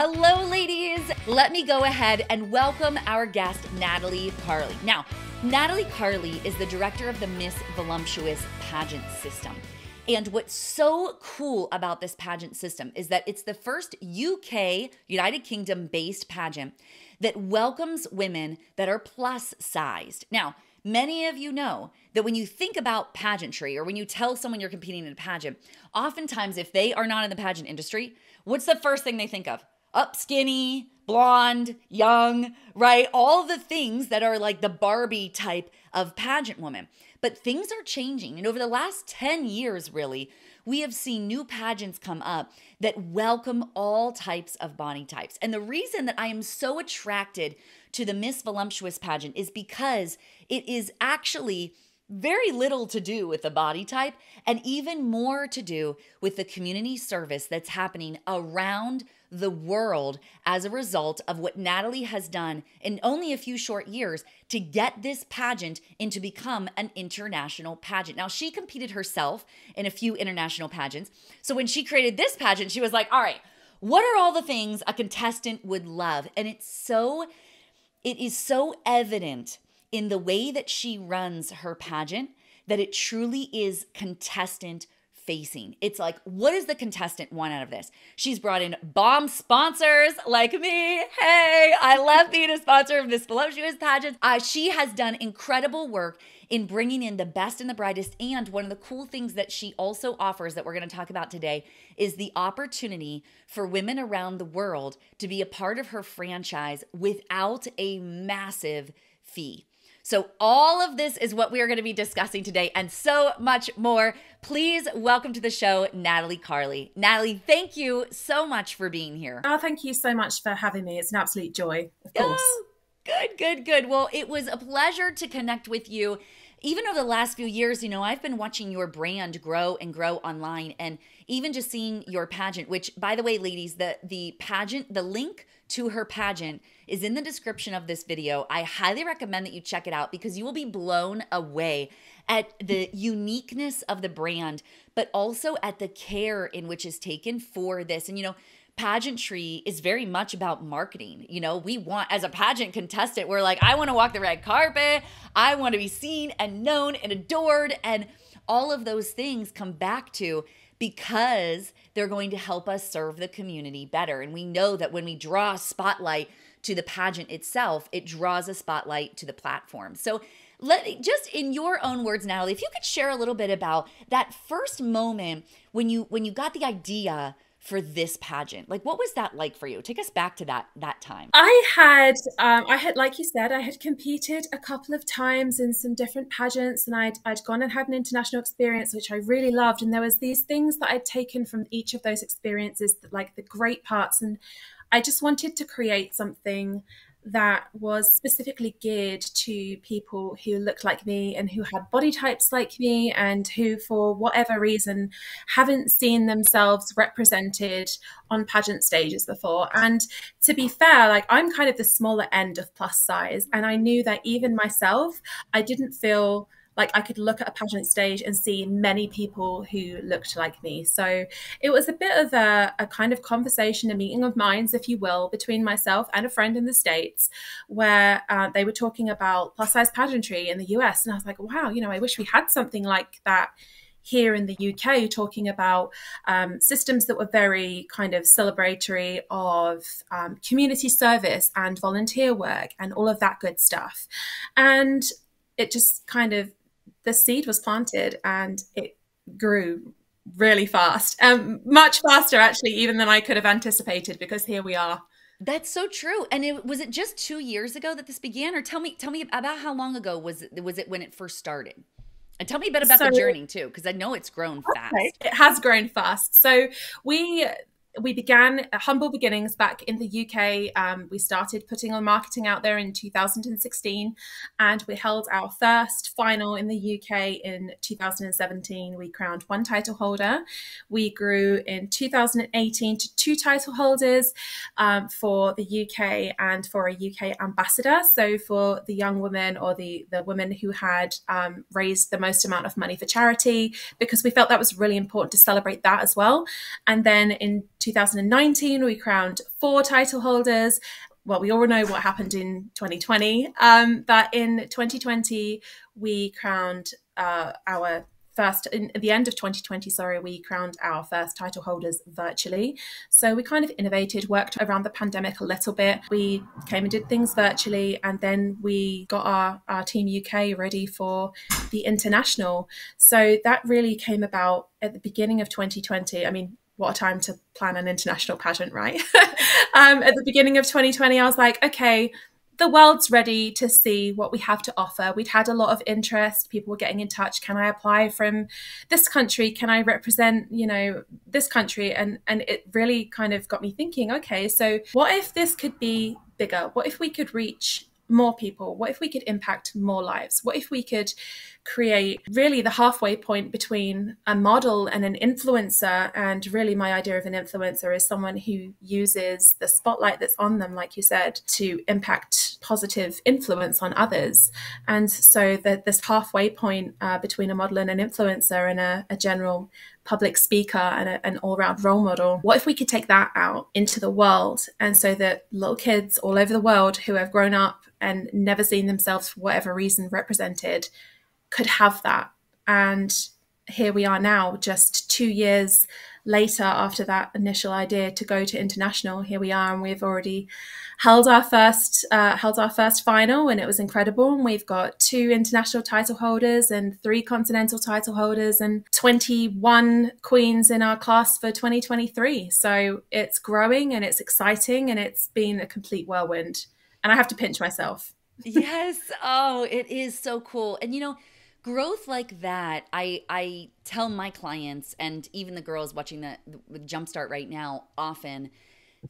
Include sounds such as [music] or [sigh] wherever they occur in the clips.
Hello, ladies. Let me go ahead and welcome our guest, Natalie Carley. Now, Natalie Carley is the director of the Miss Voluptuous pageant system. And what's so cool about this pageant system is that it's the first UK, United Kingdom based pageant that welcomes women that are plus sized. Now, Many of you know that when you think about pageantry or when you tell someone you're competing in a pageant, oftentimes if they are not in the pageant industry, what's the first thing they think of? Up skinny, blonde, young, right? All the things that are like the Barbie type of pageant woman. But things are changing. And over the last 10 years, really, we have seen new pageants come up that welcome all types of body types. And the reason that I am so attracted to the Miss Voluptuous pageant is because it is actually very little to do with the body type and even more to do with the community service that's happening around the world as a result of what Natalie has done in only a few short years to get this pageant into become an international pageant. Now, she competed herself in a few international pageants. So when she created this pageant, she was like, all right, what are all the things a contestant would love? And it's so, it is so evident in the way that she runs her pageant that it truly is contestant facing. It's like, what does the contestant want out of this? She's brought in bomb sponsors like me. Hey, I love being a sponsor of this voluptuous pageant. Uh, she has done incredible work in bringing in the best and the brightest. And one of the cool things that she also offers that we're going to talk about today is the opportunity for women around the world to be a part of her franchise without a massive fee. So, all of this is what we are going to be discussing today and so much more. Please welcome to the show, Natalie Carley. Natalie, thank you so much for being here. Oh, thank you so much for having me. It's an absolute joy, of oh, course. Oh, good, good, good. Well, it was a pleasure to connect with you. Even over the last few years, you know, I've been watching your brand grow and grow online and even just seeing your pageant, which by the way, ladies, the the pageant, the link to her pageant is in the description of this video. I highly recommend that you check it out because you will be blown away at the uniqueness of the brand, but also at the care in which is taken for this. And you know, pageantry is very much about marketing. You know, we want, as a pageant contestant, we're like, I want to walk the red carpet. I want to be seen and known and adored. And all of those things come back to because they're going to help us serve the community better. And we know that when we draw a spotlight to the pageant itself, it draws a spotlight to the platform. So let just in your own words natalie if you could share a little bit about that first moment when you when you got the idea for this pageant? Like what was that like for you? Take us back to that that time. I had um, i had like you said i had competed a couple of times in some different pageants and i'd i'd gone and had an international experience which i really loved and there was these things that i'd taken from each of those experiences that like the great parts and i just wanted to create something that was specifically geared to people who looked like me and who had body types like me and who, for whatever reason, haven't seen themselves represented on pageant stages before. And to be fair, like I'm kind of the smaller end of plus size. And I knew that even myself, I didn't feel like I could look at a pageant stage and see many people who looked like me. So it was a bit of a, a kind of conversation, a meeting of minds, if you will, between myself and a friend in the States, where uh, they were talking about plus size pageantry in the US. And I was like, wow, you know, I wish we had something like that here in the UK talking about um, systems that were very kind of celebratory of um, community service and volunteer work and all of that good stuff. And it just kind of the seed was planted and it grew really fast, um, much faster actually, even than I could have anticipated. Because here we are. That's so true. And it, was it just two years ago that this began, or tell me, tell me about how long ago was it? Was it when it first started? And tell me a bit about so, the journey too, because I know it's grown fast. It has grown fast. So we we began humble beginnings back in the UK. Um, we started putting our marketing out there in 2016, and we held our first final in the UK in 2017. We crowned one title holder. We grew in 2018 to two title holders um, for the UK and for a UK ambassador. So for the young woman or the the women who had um, raised the most amount of money for charity, because we felt that was really important to celebrate that as well. And then in 2019, we crowned four title holders. Well, we all know what happened in 2020, um, but in 2020, we crowned uh, our first in at the end of 2020 sorry we crowned our first title holders virtually. So we kind of innovated worked around the pandemic a little bit. We came and did things virtually and then we got our, our team uk ready for the international. So that really came about at the beginning of 2020 i mean what a time to plan an international pageant, right? [laughs] um, at the beginning of 2020, I was like, okay, the world's ready to see what we have to offer. We'd had a lot of interest. People were getting in touch. Can I apply from this country? Can I represent, you know, this country? And and it really kind of got me thinking, okay, so what if this could be bigger? What if we could reach more people? What if we could impact more lives? What if we could create really the halfway point between a model and an influencer? And really, my idea of an influencer is someone who uses the spotlight that's on them, like you said, to impact positive influence on others. And so, that this halfway point uh, between a model and an influencer and a, a general public speaker and a, an all round role model. What if we could take that out into the world? And so that little kids all over the world who have grown up and never seen themselves for whatever reason represented could have that. And here we are now, just two years later after that initial idea to go to international. Here we are, and we've already held our first uh, held our first final, and it was incredible. And we've got two international title holders and three continental title holders, and 21 queens in our class for 2023. So it's growing and it's exciting, and it's been a complete whirlwind. And I have to pinch myself. yes. Oh, it is so cool. And you know growth like that i i tell my clients and even the girls watching the, the jumpstart right now often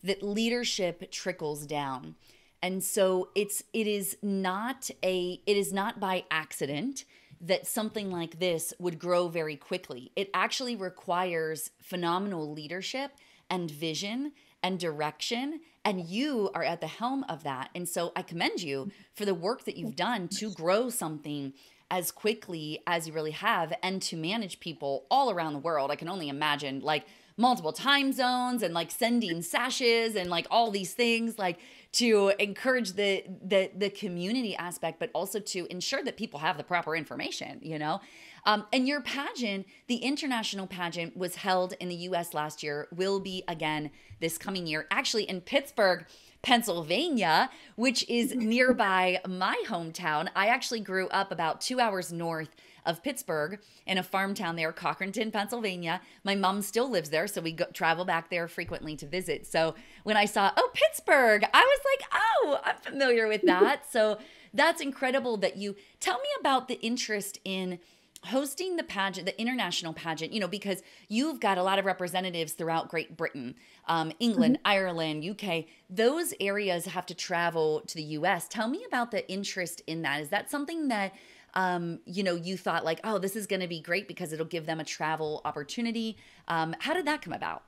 that leadership trickles down. And so it's it is not a it is not by accident that something like this would grow very quickly. It actually requires phenomenal leadership and vision and direction and you are at the helm of that. And so i commend you for the work that you've done to grow something as quickly as you really have and to manage people all around the world. I can only imagine like multiple time zones and like sending sashes and like all these things like to encourage the the the community aspect but also to ensure that people have the proper information you know um, and your pageant the international pageant was held in the us last year will be again this coming year actually in pittsburgh Pennsylvania, which is nearby my hometown. I actually grew up about two hours north of Pittsburgh in a farm town there, Cochranton, Pennsylvania. My mom still lives there, so we go, travel back there frequently to visit. So when I saw, oh, Pittsburgh, I was like, oh, I'm familiar with that. so that's incredible that you tell me about the interest in hosting the pageant, the international pageant, you know, because you've got a lot of representatives throughout Great Britain, um, England, mm-hmm. Ireland, UK. Those areas have to travel to the US. Tell me about the interest in that. Is that something that um, you know, you thought like, oh, this is going to be great because it'll give them a travel opportunity. Um, how did that come about?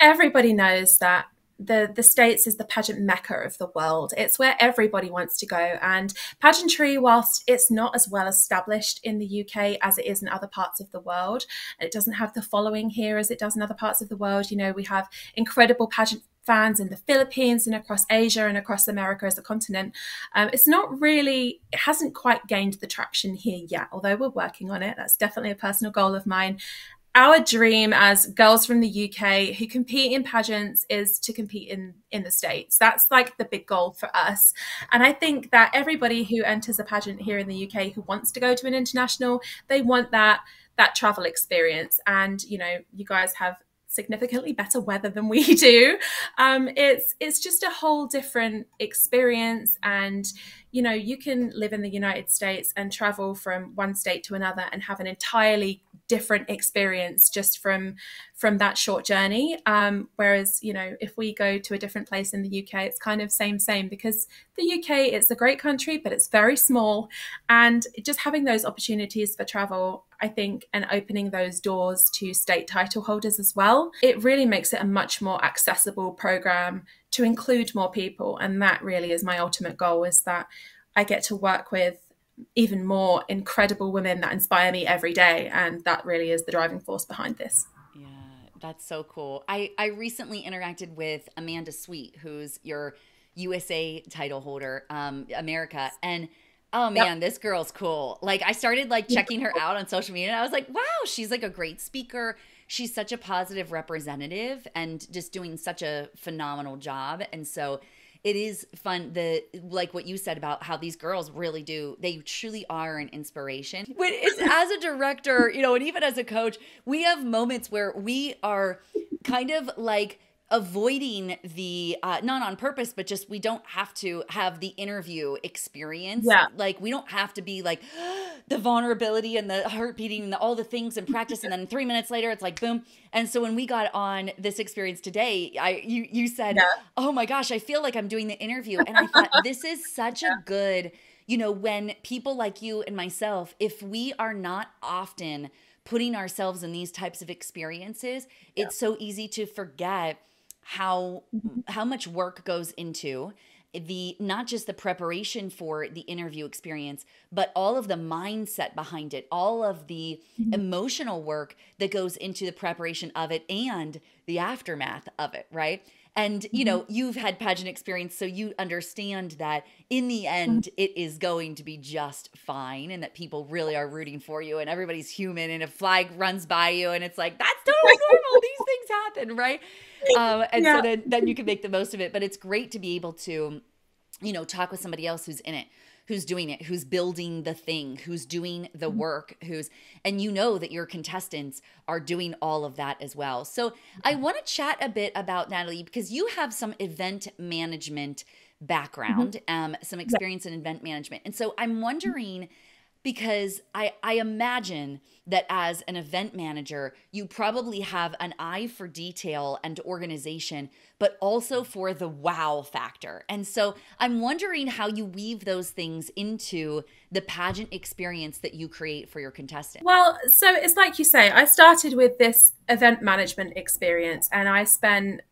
Everybody knows that the the states is the pageant mecca of the world it's where everybody wants to go and pageantry whilst it's not as well established in the uk as it is in other parts of the world it doesn't have the following here as it does in other parts of the world you know we have incredible pageant fans in the Philippines and across Asia and across America as a continent. Um, it's not really, it hasn't quite gained the traction here yet, although we're working on it. That's definitely a personal goal of mine our dream as girls from the UK who compete in pageants is to compete in in the states. That's like the big goal for us. And I think that everybody who enters a pageant here in the UK who wants to go to an international, they want that that travel experience. And you know, you guys have significantly better weather than we [laughs] do. Um, it's it's just a whole different experience, and you know you can live in the United States and travel from one state to another and have an entirely different experience just from from that short journey. Um, whereas you know if we go to a different place in the uk it's kind of same same because the uk it's a great country but it's very small. And just having those opportunities for travel i think and opening those doors to state title holders as well it really makes it a much more accessible program to include more people and that really is my ultimate goal is that i get to work with even more incredible women that inspire me every day. And that really is the driving force behind this. Yeah, that's so cool. I I recently interacted with Amanda Sweet, who's your USA title holder, um, America, and oh man, yep. this girl's cool. Like I started like checking her out on social media, and I was like, wow, she's like a great speaker. She's such a positive representative, and just doing such a phenomenal job. And so it is fun the like what you said about how these girls really do they truly are an inspiration when it's [laughs] as a director you know and even as a coach we have moments where we are kind of like avoiding the uh, not on purpose but just we don't have to have the interview experience yeah like we don't have to be like [gasps] the vulnerability and the heart beating and the, all the things in practice and then three minutes later it's like boom and so when we got on this experience today i you you said yeah. oh my gosh i feel like i'm doing the interview and i thought this is such yeah. a good you know when people like you and myself if we are not often putting ourselves in these types of experiences yeah. it's so easy to forget how mm-hmm. how much work goes into the not just the preparation for the interview experience but all of the mindset behind it all of the mm-hmm. emotional work that goes into the preparation of it and the aftermath of it right and you know mm-hmm. you've had pageant experience so you understand that in the end mm-hmm. it is going to be just fine and that people really are rooting for you and everybody's human and a flag runs by you and it's like that's totally normal these things happen right um, and yeah. so then then you can make the most of it but it's great to be able to you know talk with somebody else who's in it who's doing it who's building the thing who's doing the mm-hmm. work who's and you know that your contestants are doing all of that as well so i want to chat a bit about natalie because you have some event management background mm-hmm. um, some experience yeah. in event management and so i'm wondering because I, I imagine that as an event manager, you probably have an eye for detail and organization, but also for the wow factor. And so I'm wondering how you weave those things into the pageant experience that you create for your contestants. Well, so it's like you say, I started with this event management experience and I spent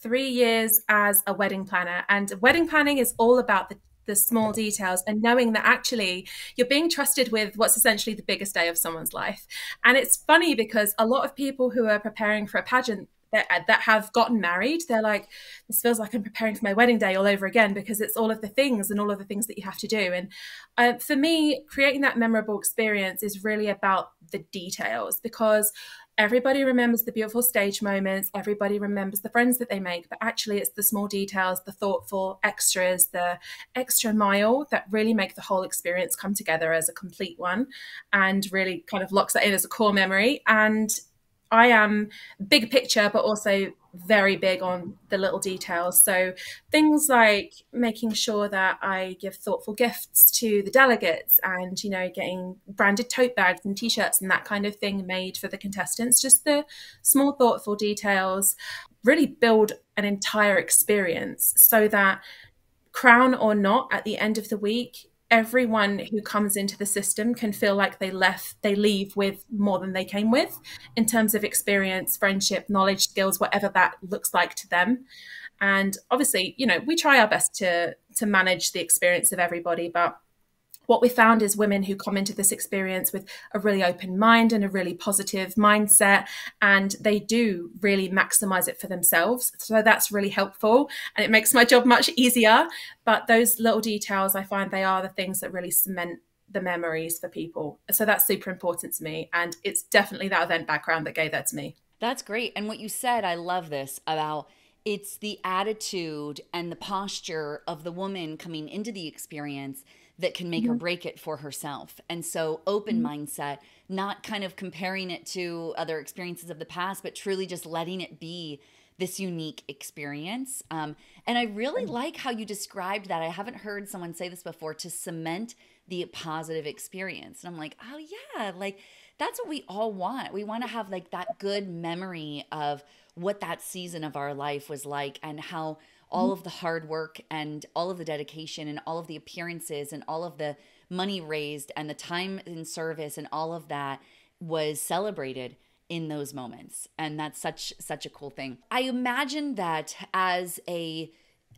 three years as a wedding planner. And wedding planning is all about the the small details and knowing that actually you're being trusted with what's essentially the biggest day of someone's life. And it's funny because a lot of people who are preparing for a pageant that, that have gotten married, they're like, this feels like I'm preparing for my wedding day all over again because it's all of the things and all of the things that you have to do. And uh, for me, creating that memorable experience is really about the details because everybody remembers the beautiful stage moments, everybody remembers the friends that they make, but actually it's the small details, the thoughtful extras, the extra mile that really make the whole experience come together as a complete one and really kind of locks that in as a core memory. And I am big picture, but also very big on the little details. So things like making sure that I give thoughtful gifts to the delegates and, you know, getting branded tote bags and t-shirts and that kind of thing made for the contestants, just the small thoughtful details really build an entire experience so that crown or not at the end of the week everyone who comes into the system can feel like they left they leave with more than they came with in terms of experience friendship knowledge skills whatever that looks like to them. And obviously you know we try our best to to manage the experience of everybody but what we found is women who come into this experience with a really open mind and a really positive mindset, and they do really maximize it for themselves. So that's really helpful and it makes my job much easier. But those little details, I find they are the things that really cement the memories for people. So that's super important to me. And it's definitely that event background that gave that to me. That's great. And what you said, I love this about it's the attitude and the posture of the woman coming into the experience that can make mm-hmm. or break it for herself. And so, open mm-hmm. mindset, not kind of comparing it to other experiences of the past, but truly just letting it be this unique experience. Um, and I really mm-hmm. like how you described that. I haven't heard someone say this before to cement the positive experience. And I'm like, oh, yeah, like that's what we all want. We want to have like that good memory of what that season of our life was like and how all mm-hmm. of the hard work and all of the dedication and all of the appearances and all of the money raised and the time in service and all of that was celebrated in those moments. And that's such such a cool thing. I imagine that as a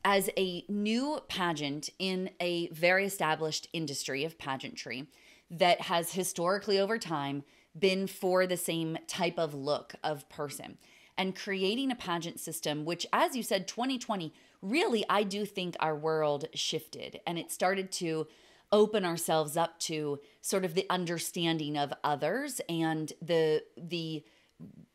as a new pageant in a very established industry of pageantry that has historically over time been for the same type of look of person and creating a pageant system, which, as you said, 2020, really, I do think our world shifted and it started to open ourselves up to sort of the understanding of others and the the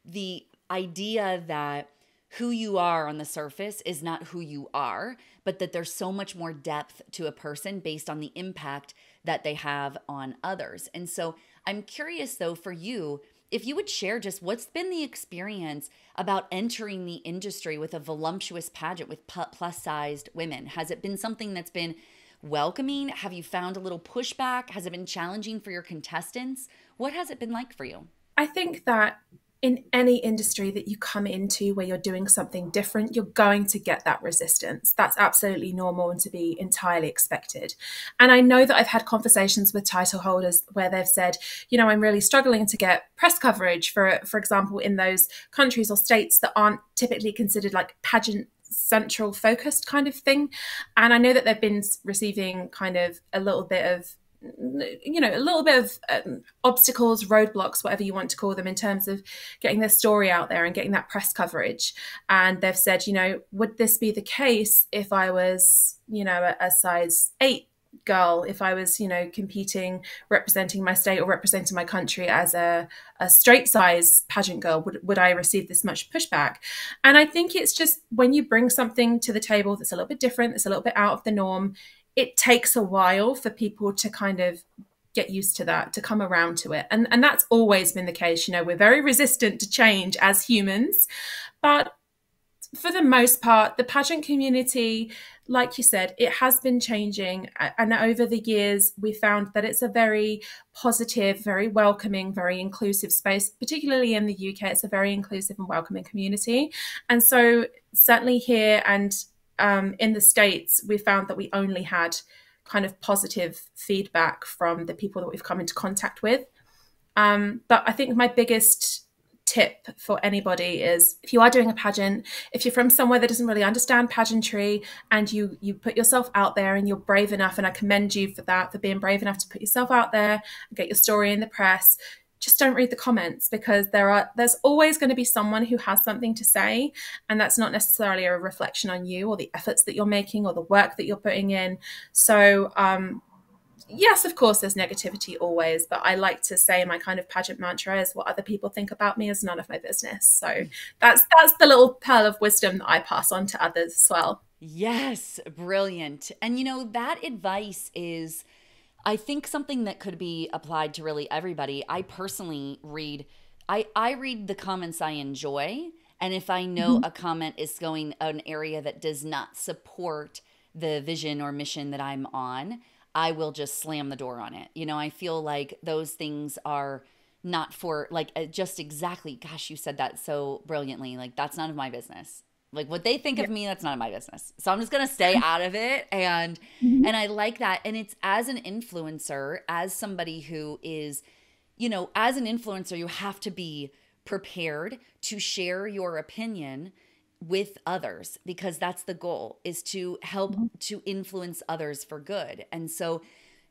the idea that who you are on the surface is not who you are, but that there's so much more depth to a person based on the impact that they have on others. And so I'm curious though for you, if you would share just what's been the experience about entering the industry with a voluptuous pageant with plus sized women? Has it been something that's been welcoming? Have you found a little pushback? Has it been challenging for your contestants? What has it been like for you? I think that in any industry that you come into where you're doing something different, you're going to get that resistance. That's absolutely normal and to be entirely expected. And I know that I've had conversations with title holders where they've said, you know, I'm really struggling to get press coverage for for example in those countries or states that aren't typically considered like pageant central focused kind of thing. And I know that they've been receiving kind of a little bit of you know a little bit of um, obstacles roadblocks whatever you want to call them in terms of getting their story out there and getting that press coverage. And they've said you know would this be the case if i was you know a, a size 8 girl if i was you know competing representing my state or representing my country as a, a straight size pageant girl? Would, would i receive this much pushback? And i think it's just when you bring something to the table that's a little bit different that's a little bit out of the norm it takes a while for people to kind of get used to that to come around to it. And and that's always been the case you know we're very resistant to change as humans but for the most part the pageant community like you said it has been changing and over the years we found that it's a very positive very welcoming very inclusive space particularly in the UK it's a very inclusive and welcoming community. And so certainly here and um, in the States, we found that we only had kind of positive feedback from the people that we've come into contact with. Um, but I think my biggest tip for anybody is if you are doing a pageant if you're from somewhere that doesn't really understand pageantry and you you put yourself out there and you're brave enough and i commend you for that for being brave enough to put yourself out there and get your story in the press just don't read the comments because there are there's always going to be someone who has something to say and that's not necessarily a reflection on you or the efforts that you're making or the work that you're putting in. So um, yes of course there's negativity always but i like to say my kind of pageant mantra is what other people think about me is none of my business. So that's that's the little pearl of wisdom that i pass on to others as well. Yes brilliant. And you know that advice is I think something that could be applied to really everybody. I personally read I I read the comments I enjoy and if I know mm-hmm. a comment is going an area that does not support the vision or mission that I'm on, I will just slam the door on it. You know, I feel like those things are not for like uh, just exactly gosh you said that so brilliantly like that's none of my business like what they think yeah. of me, that's none of my business. So I'm just gonna stay [laughs] out of it. And mm-hmm. and I like that. And it's as an influencer, as somebody who is, you know, as an influencer, you have to be prepared to share your opinion with others because that's the goal is to help mm-hmm. to influence others for good. And so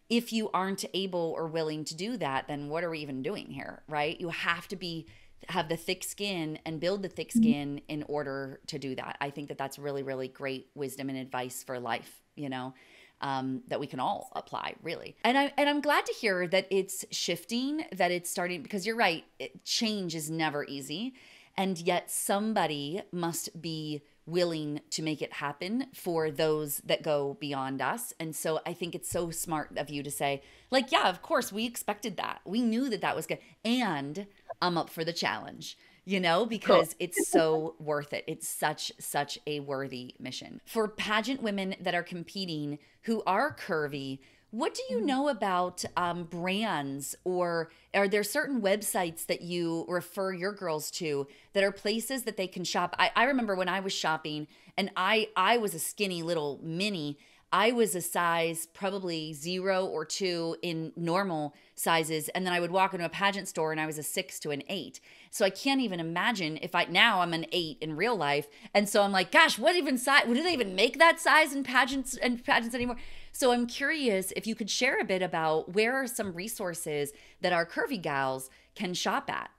if you aren't able or willing to do that, then what are we even doing here, right? You have to be have the thick skin and build the thick mm-hmm. skin in order to do that. I think that that's really, really great wisdom and advice for life, you know, um, that we can all apply really. And I and I'm glad to hear that it's shifting, that it's starting because you're right, it, change is never easy, and yet somebody must be willing to make it happen for those that go beyond us. And so I think it's so smart of you to say, like, yeah, of course, we expected that. We knew that that was good. And I'm up for the challenge you know, because cool. it's so worth it. It's such, such a worthy mission. For pageant women that are competing who are curvy, what do you mm-hmm. know about um, brands or are there certain websites that you refer your girls to that are places that they can shop? I, I remember when I was shopping and I I was a skinny little mini I was a size probably zero or two in normal sizes. And then I would walk into a pageant store and I was a six to an eight. So I can't even imagine if I now I'm an eight in real life. And so I'm like, gosh, what even size? Do they even make that size in pageants and pageants anymore? So I'm curious if you could share a bit about where are some resources that our curvy gals can shop at.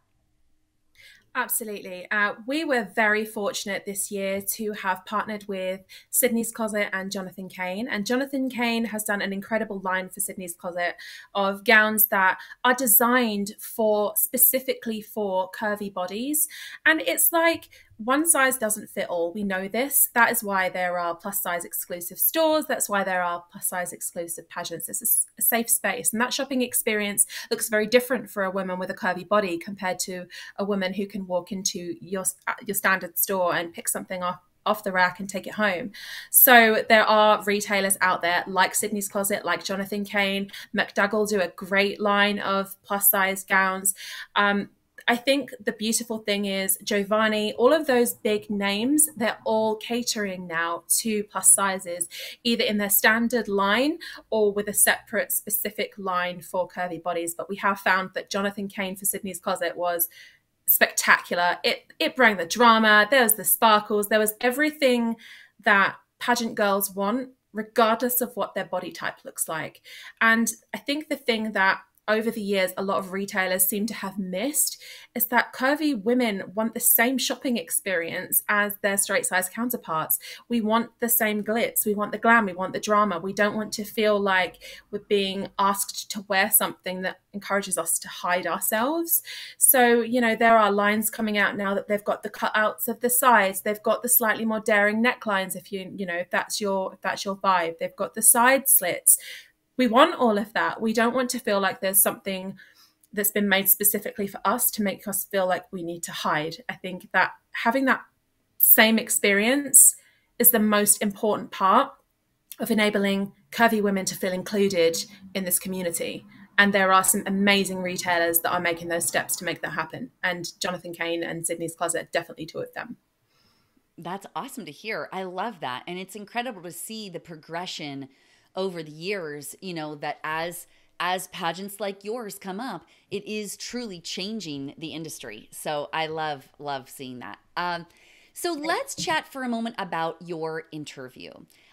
Absolutely. Uh, we were very fortunate this year to have partnered with Sydney's Closet and Jonathan Kayne. And Jonathan Kayne has done an incredible line for Sydney's Closet of gowns that are designed for specifically for curvy bodies. And it's like one size doesn't fit all. We know this. That is why there are plus size exclusive stores. That's why there are plus size exclusive pageants. It's a, safe space. And that shopping experience looks very different for a woman with a curvy body compared to a woman who can walk into your, your standard store and pick something off off the rack and take it home. So there are retailers out there like Sydney's Closet, like Jonathan Kayne, McDougall do a great line of plus size gowns. Um, I think the beautiful thing is Jovani, all of those big names, they're all catering now to plus sizes, either in their standard line or with a separate specific line for curvy bodies. But we have found that Jonathan Kayne for Sydney's Closet was spectacular. It it brought the drama, there was the sparkles, there was everything that pageant girls want regardless of what their body type looks like. And I think the thing that over the years a lot of retailers seem to have missed is that curvy women want the same shopping experience as their straight size counterparts. We want the same glitz, we want the glam, we want the drama. We don't want to feel like we're being asked to wear something that encourages us to hide ourselves. So, you know, there are lines coming out now that they've got the cutouts of the sides, they've got the slightly more daring necklines if you, you know, if that's your if that's your vibe. They've got the side slits we want all of that. We don't want to feel like there's something that's been made specifically for us to make us feel like we need to hide. I think that having that same experience is the most important part of enabling curvy women to feel included in this community. And there are some amazing retailers that are making those steps to make that happen. And Jonathan Kayne and Sydney's Closet definitely two of them. That's awesome to hear. I love that. And it's incredible to see the progression over the years, you know, that as as pageants like yours come up, it is truly changing the industry. So I love love seeing that. Um, so let's chat for a moment about your interview.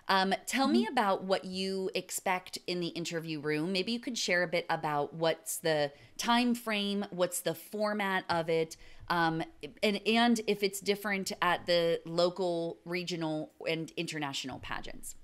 Um, tell me mm-hmm. about what you expect in the interview room. Maybe you could share a bit about what's the time frame, what's the format of it, um, and and if it's different at the local, regional, and international pageants.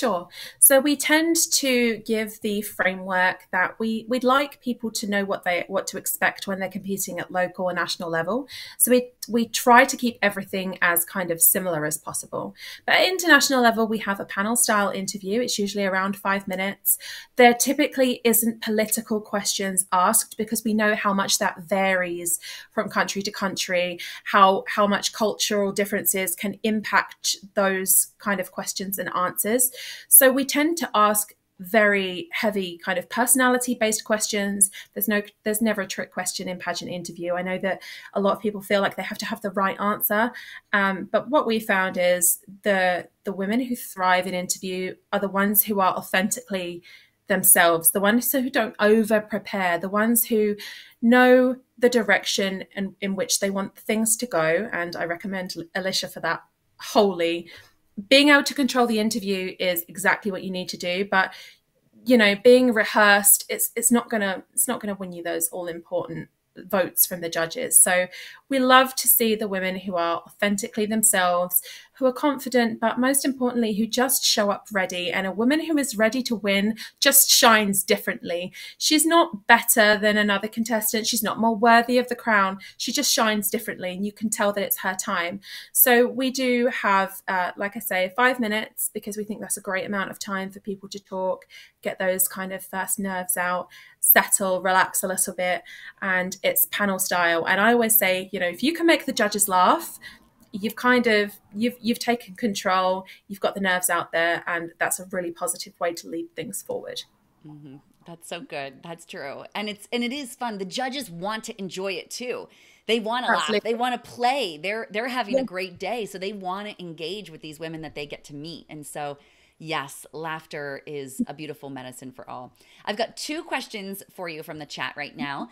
Sure. So we tend to give the framework that we we'd like people to know what they what to expect when they're competing at local and national level. So we we try to keep everything as kind of similar as possible. But at international level, we have a panel style interview. It's usually around five minutes. There typically isn't political questions asked because we know how much that varies from country to country, how how much cultural differences can impact those kind of questions and answers. So we tend to ask very heavy kind of personality based questions. There's no there's never a trick question in pageant interview. I know that a lot of people feel like they have to have the right answer um, but what we found is the the women who thrive in interview are the ones who are authentically themselves the ones who don't over prepare the ones who know the direction in, in which they want things to go. And i recommend Alycia for that wholly being able to control the interview is exactly what you need to do but you know being rehearsed it's it's not gonna it's not gonna win you those all important votes from the judges. So we love to see the women who are authentically themselves, who are confident, but most importantly, who just show up ready. And a woman who is ready to win just shines differently. She's not better than another contestant. She's not more worthy of the crown. She just shines differently, and you can tell that it's her time. So we do have, uh, like I say, five minutes because we think that's a great amount of time for people to talk, get those kind of first nerves out, settle, relax a little bit, and it's panel style. And I always say, you know, if you can make the judges laugh, you've kind of you've you've taken control you've got the nerves out there and that's a really positive way to lead things forward. Mm-hmm. that's so good. That's true. And it's and it is fun. The judges want to enjoy it too. They want to laugh they want to play. They're they're having yeah. a great day so they want to engage with these women that they get to meet. And so yes laughter is a beautiful medicine for all i've got two questions for you from the chat right now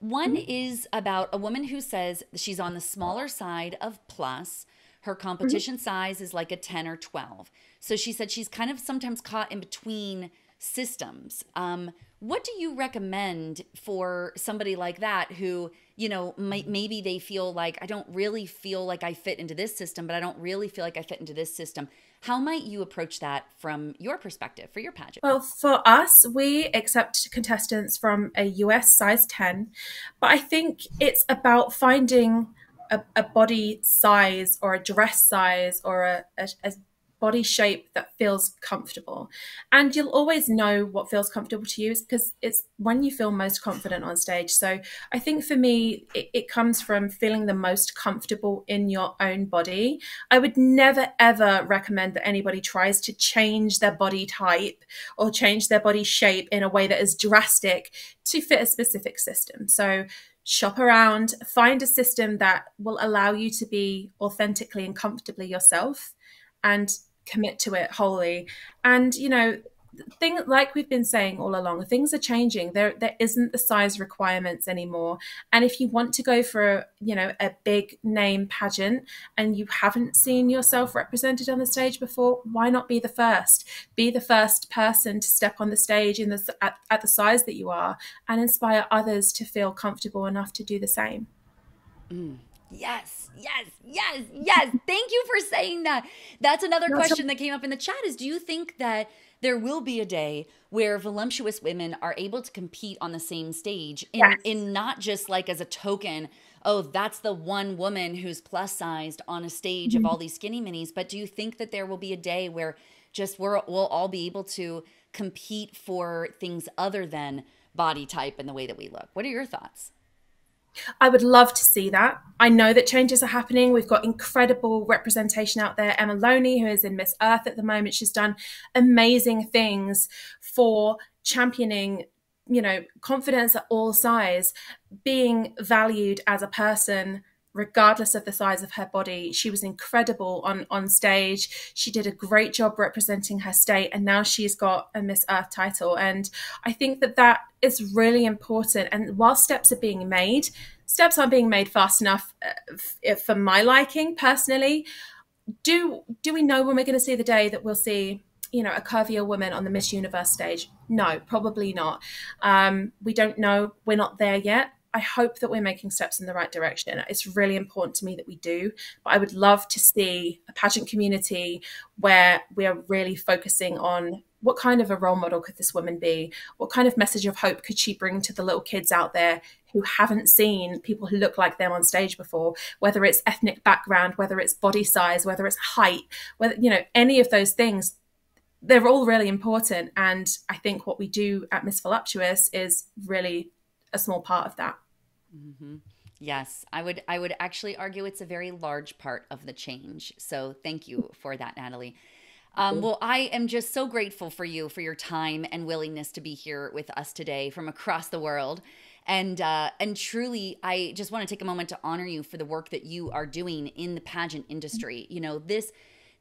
one is about a woman who says she's on the smaller side of plus. Her competition mm-hmm. size is like a 10 or 12. So she said she's kind of sometimes caught in between systems. Um, what do you recommend for somebody like that who, you know, might, mm-hmm. maybe they feel like, I don't really feel like I fit into this system, but I don't really feel like I fit into this system? How might you approach that from your perspective for your pageant? Well, for us, we accept contestants from a US size 10, but I think it's about finding a, a body size or a dress size or a, a, a body shape that feels comfortable. And you'll always know what feels comfortable to you because it's when you feel most confident on stage. So I think for me, it, it, comes from feeling the most comfortable in your own body. I would never, ever recommend that anybody tries to change their body type or change their body shape in a way that is drastic to fit a specific system. So shop around, find a system that will allow you to be authentically and comfortably yourself and commit to it wholly. And, you know, thing like we've been saying all along things are changing there there isn't the size requirements anymore and if you want to go for a, you know a big name pageant and you haven't seen yourself represented on the stage before why not be the first be the first person to step on the stage in the at, at the size that you are and inspire others to feel comfortable enough to do the same mm. Yes, yes, yes, yes. Thank you for saying that. That's another question that came up in the chat is do you think that there will be a day where voluptuous women are able to compete on the same stage in, yes. in not just like as a token, oh, that's the one woman who's plus sized on a stage mm-hmm. of all these skinny minis, but do you think that there will be a day where just we're, we'll all be able to compete for things other than body type and the way that we look? What are your thoughts? I would love to see that. I know that changes are happening. We've got incredible representation out there. Emma Loney, who is in Miss Earth at the moment, she's done amazing things for championing, you know, confidence at all size, being valued as a person regardless of the size of her body. She was incredible on on stage. She did a great job representing her state, and now she's got a Miss Earth title. And I think that that is really important. And while steps are being made, steps aren't being made fast enough uh, for my liking personally. Do do we know when we're going to see the day that we'll see? you know, a curvier woman on the Miss Universe stage? No, probably not. Um, we don't know. We're not there yet. I hope that we're making steps in the right direction. It's really important to me that we do. But I would love to see a pageant community where we are really focusing on what kind of a role model could this woman be? What kind of message of hope could she bring to the little kids out there who haven't seen people who look like them on stage before? Whether it's ethnic background, whether it's body size, whether it's height, whether, you know, any of those things, they're all really important. And I think what we do at Miss Voluptuous is really a small part of that. Mm-hmm. Yes, I would. I would actually argue it's a very large part of the change. So thank you for that, Natalie. Um, well, I am just so grateful for you for your time and willingness to be here with us today from across the world. And uh, and truly, I just want to take a moment to honor you for the work that you are doing in the pageant industry. You know, this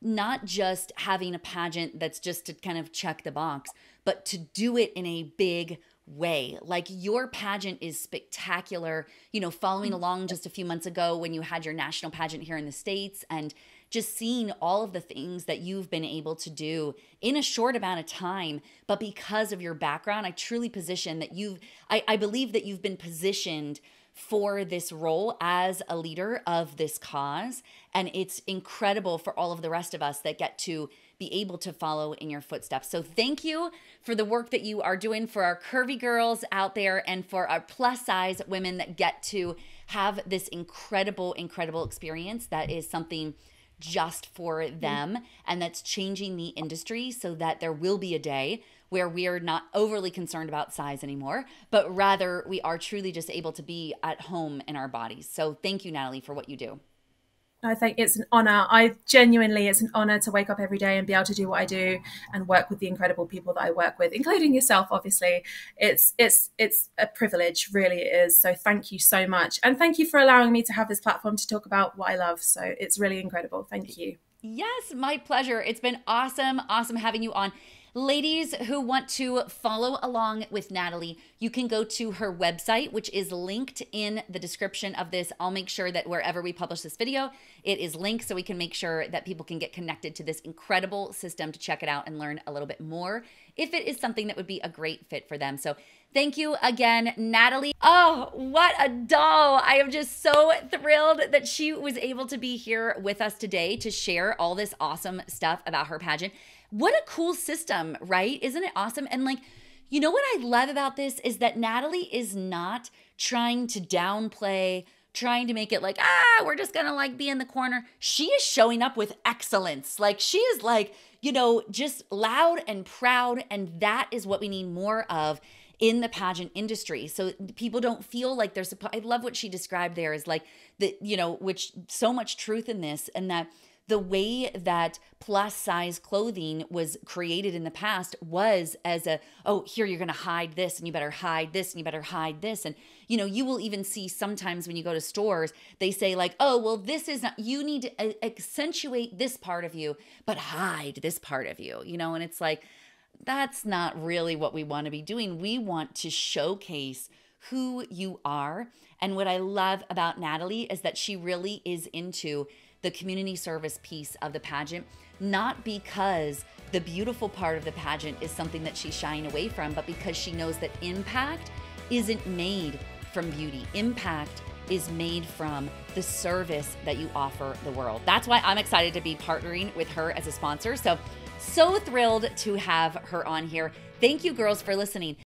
not just having a pageant that's just to kind of check the box, but to do it in a big way. Like your pageant is spectacular. You know, following mm-hmm. along just a few months ago when you had your national pageant here in the States and just seeing all of the things that you've been able to do in a short amount of time. But because of your background, I truly position that you've, I, I believe that you've been positioned for this role as a leader of this cause. And it's incredible for all of the rest of us that get to be able to follow in your footsteps. So thank you for the work that you are doing for our curvy girls out there and for our plus size women that get to have this incredible, incredible experience that is something just for mm-hmm. them and that's changing the industry so that there will be a day where we are not overly concerned about size anymore, but rather we are truly just able to be at home in our bodies. So thank you, Natalie, for what you do. I think it's an honor. I genuinely, it's an honor to wake up every day and be able to do what I do and work with the incredible people that I work with, including yourself. Obviously, it's it's it's a privilege, really it is. So thank you so much, and thank you for allowing me to have this platform to talk about what I love. So it's really incredible. Thank you. Yes, my pleasure. It's been awesome, awesome having you on. Ladies who want to follow along with Natalie, you can go to her website, which is linked in the description of this. I'll make sure that wherever we publish this video, it is linked so we can make sure that people can get connected to this incredible system to check it out and learn a little bit more if it is something that would be a great fit for them. So Thank you again, Natalie. Oh, what a doll. I am just so thrilled that she was able to be here with us today to share all this awesome stuff about her pageant. What a cool system, right? Isn't it awesome? And like, you know what I love about this is that Natalie is not trying to downplay, trying to make it like, ah, we're just gonna like be in the corner. She is showing up with excellence. Like, she is like, you know, just loud and proud. And that is what we need more of in the pageant industry. So people don't feel like they're supposed, I love what she described there is like the, you know, which so much truth in this and that the way that plus size clothing was created in the past was as a oh here you're going to hide this and you better hide this and you better hide this and you know you will even see sometimes when you go to stores they say like oh well this is not you need to uh, accentuate this part of you but hide this part of you you know and it's like that's not really what we want to be doing. We want to showcase who you are. And what I love about Natalie is that she really is into the community service piece of the pageant, not because the beautiful part of the pageant is something that she's shying away from, but because she knows that impact isn't made from beauty. Impact is made from the service that you offer the world. That's why I'm excited to be partnering with her as a sponsor. So so thrilled to have her on here. Thank you, girls, for listening.